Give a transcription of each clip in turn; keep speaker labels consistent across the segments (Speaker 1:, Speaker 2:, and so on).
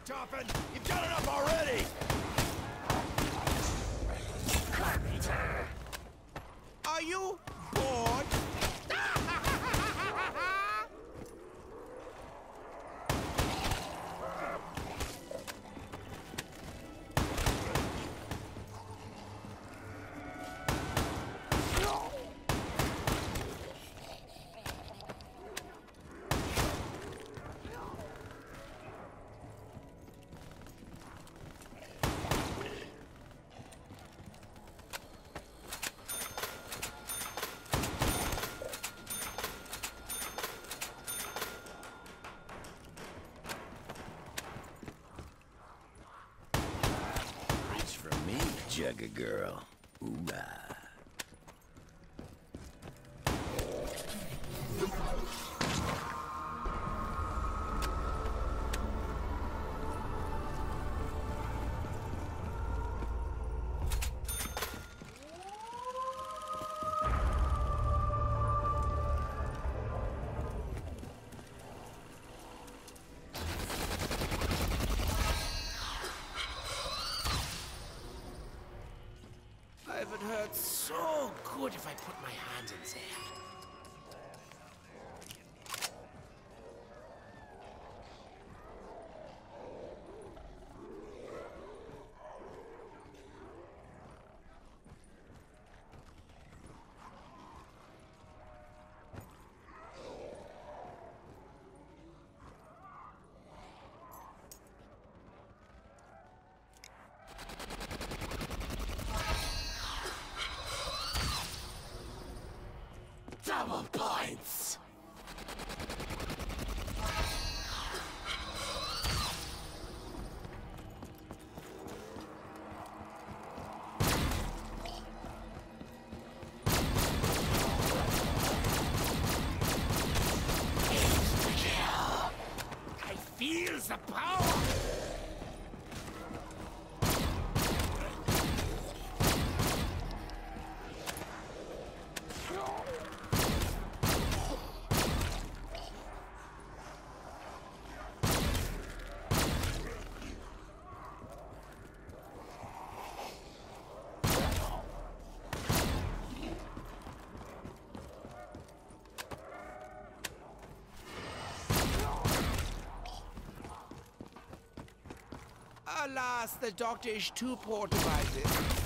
Speaker 1: Richtofen! You've done enough already!
Speaker 2: Are you
Speaker 1: Jugga girl. Hoorah.
Speaker 2: I haven't heard so good if I put my hand in there. Double points! Insta-kill! I feel the power! Alas, the doctor is too poor to buy this.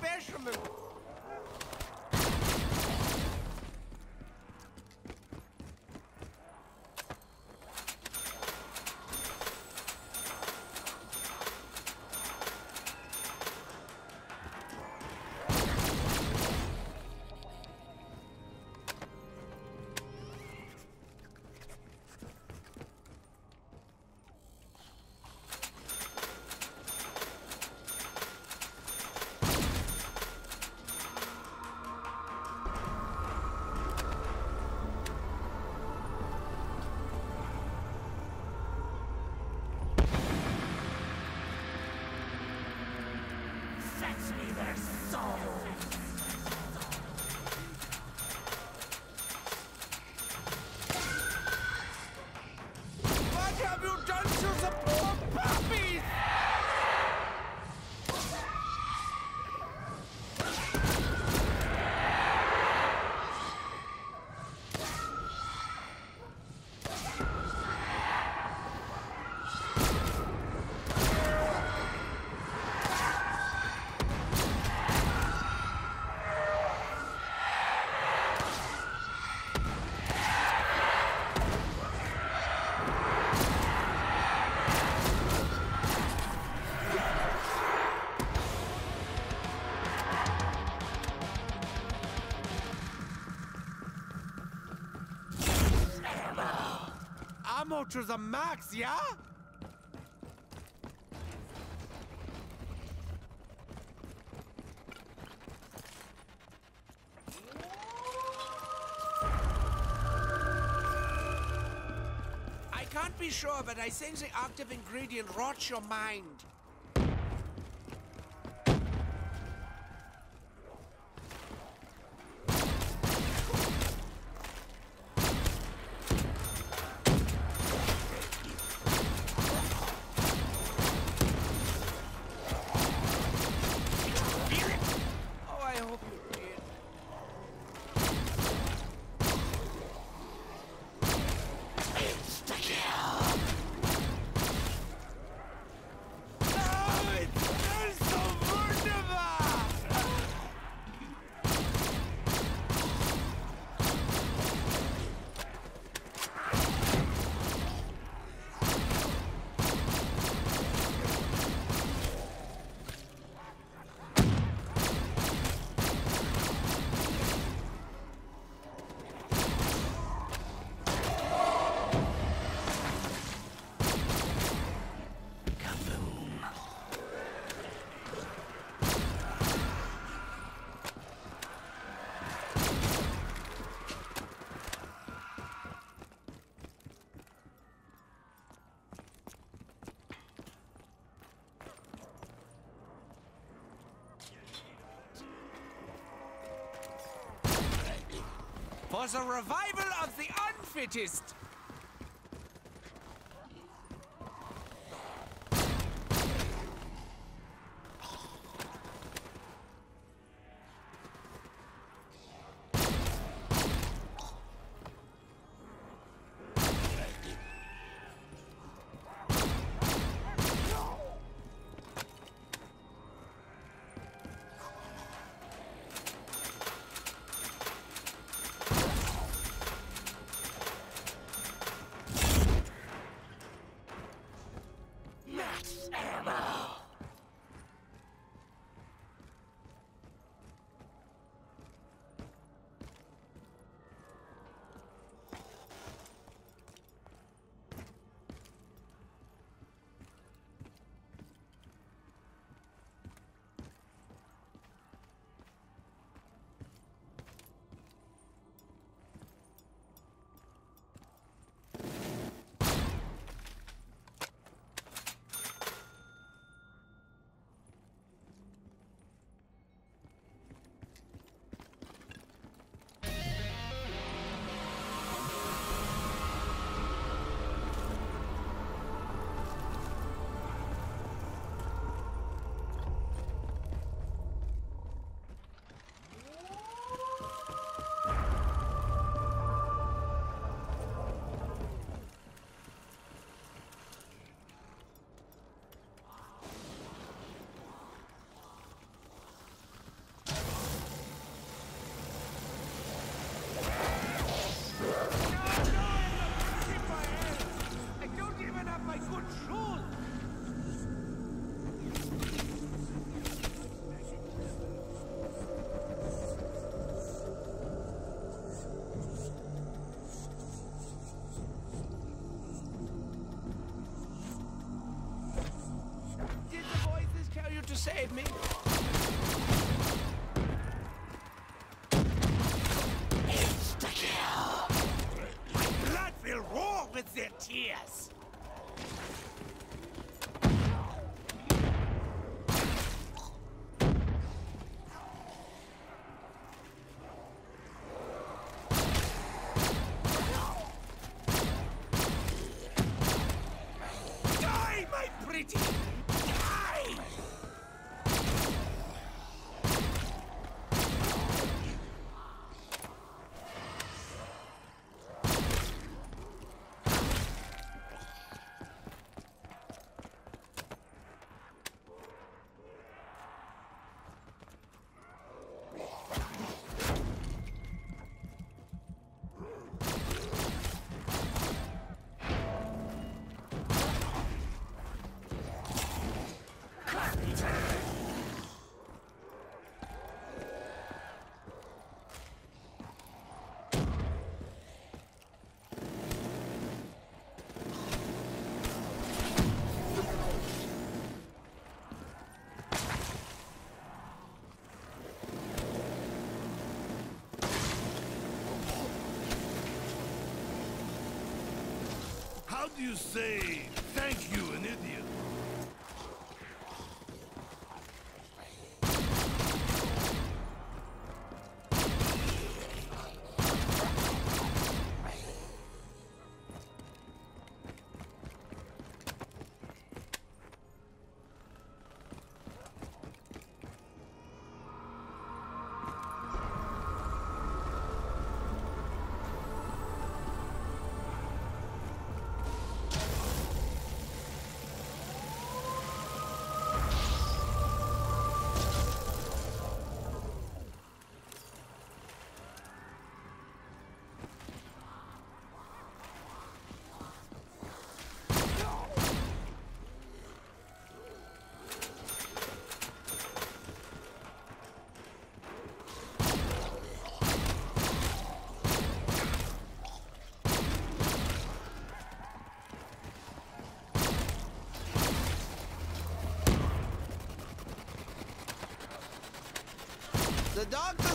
Speaker 2: special to the max, yeah? I can't be sure, but I think the active ingredient rots your mind. For the revival of the unfittest! Save me? My blood will roar with their tears.
Speaker 3: Do you say thank you an Indian?
Speaker 2: The